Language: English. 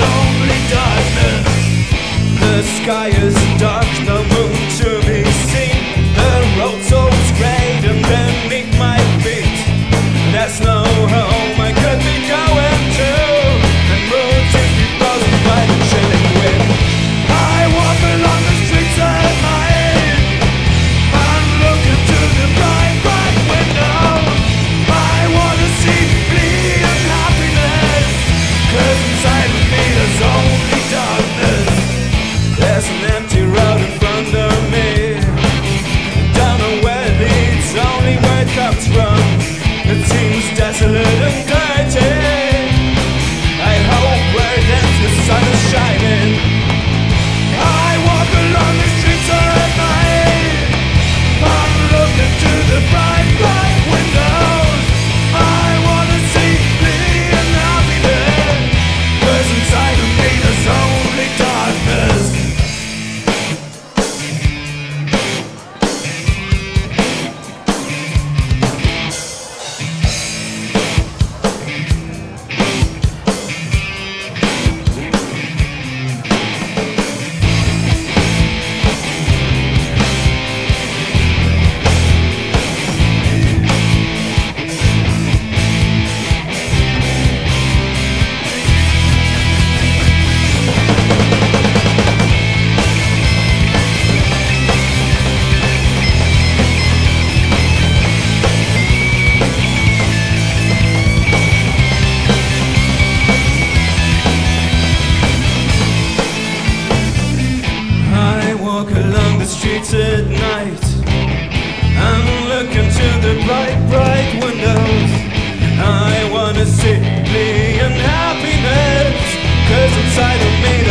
only darkness. The sky is. That's a little streets at night. I'm looking to the bright, bright windows. I wanna see me and Cause inside of me